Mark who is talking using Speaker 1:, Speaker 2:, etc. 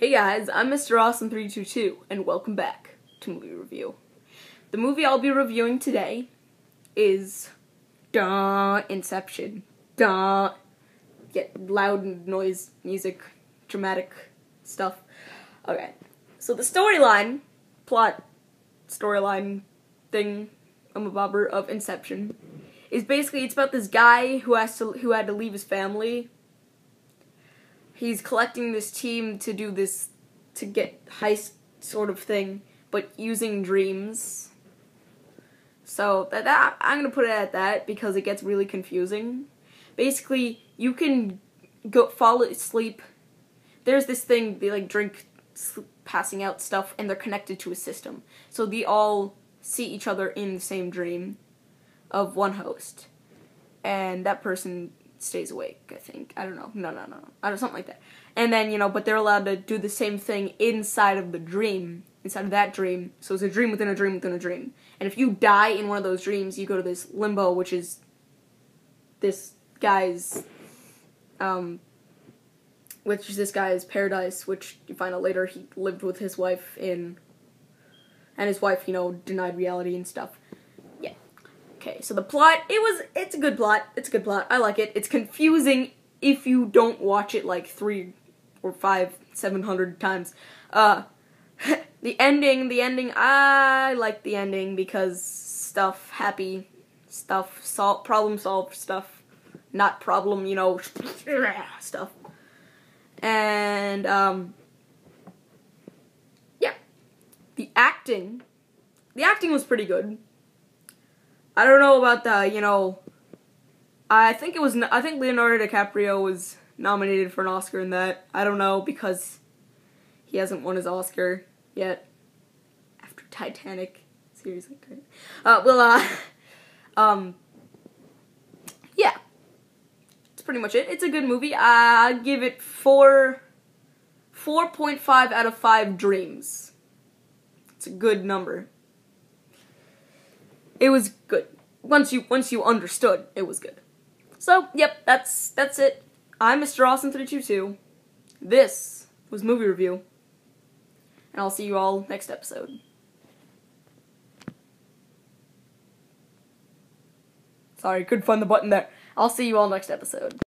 Speaker 1: Hey guys, I'm Mr. Awesome322, and welcome back to Movie Review. The movie I'll be reviewing today is Duh Inception. Duh. Get loud noise, music, dramatic stuff. Okay. So the storyline, plot, storyline thing, I'm a bobber of Inception, is basically it's about this guy who has to who had to leave his family he's collecting this team to do this to get heist sort of thing, but using dreams. So that, that I'm gonna put it at that because it gets really confusing. Basically, you can go fall asleep. There's this thing they like drink passing out stuff, and they're connected to a system. So they all see each other in the same dream of one host, and that person stays awake. I think I don't know. No, no, no, I don't know, something like that. And then you know, but they're allowed to do the same thing inside of the dream, inside of that dream. So it's a dream within a dream within a dream. And if you die in one of those dreams, you go to this limbo, which is this guy's, um, which is this guy's paradise, which you find out later he lived with his wife in, and his wife, you know, denied reality and stuff. Okay, so the plot, it was, it's a good plot. It's a good plot. I like it. It's confusing if you don't watch it like three or five, seven hundred times. Uh, the ending, the ending, I like the ending because stuff, happy stuff, sol- problem solved stuff, not problem, you know, stuff. And, um, yeah. The acting, the acting was pretty good. I don't know about the, you know, I think it was, I think Leonardo DiCaprio was nominated for an Oscar in that. I don't know because he hasn't won his Oscar yet after Titanic. Seriously, great. Uh, well, uh, um, yeah, that's pretty much it. It's a good movie. I give it four, four point five out of five dreams. It's a good number it was good. Once you once you understood, it was good. So, yep, that's that's it. I'm Mr. Awesome322. This was movie review. And I'll see you all next episode. Sorry, couldn't find the button there. I'll see you all next episode.